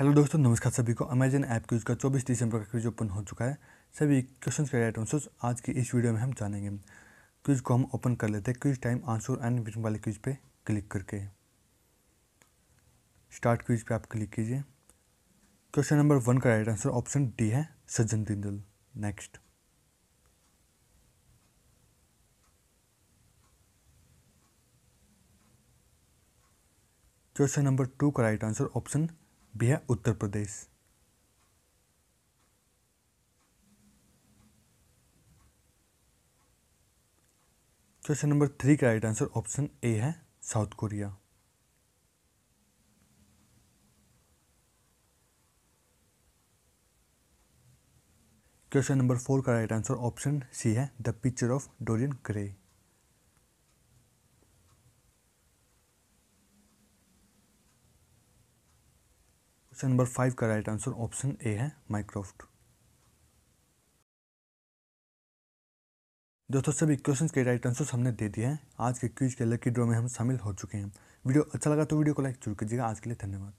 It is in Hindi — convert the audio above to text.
हेलो दोस्तों, नमस्कार सभी को। अमेजन ऐप क्यूज का 24 दिसंबर का क्यूज ओपन हो चुका है। सभी क्वेश्चन के राइट आंसर्स आज की इस वीडियो में हम जानेंगे। क्यूज को हम ओपन कर लेते हैं quiz time answer and win वाले क्यूज पे क्लिक करके। स्टार्ट क्यूज पे आप क्लिक कीजिए। क्वेश्चन नंबर वन का राइट आंसर ऑप्शन डी है सज्जन Tyndall next question number two का राइट आंसर ऑप्शन बी है Uttar Pradesh. Question number three का राइट आंसर ऑप्शन ए है, South Korea. Question number four का राइट आंसर ऑप्शन सी है, the picture of Dorian Gray. Question number five का राइट आंसर ऑप्शन ए है माइक्रोफ्ट दोस्तों, सभी क्वेश्चन के राइट आंसर हमने दे दिए हैं। आज के क्विज के लकी ड्रॉ में हम शामिल हो चुके हैं। वीडियो अच्छा लगा तो वीडियो को लाइक ज़रूर कीजिएगा। आज के लिए धन्यवाद।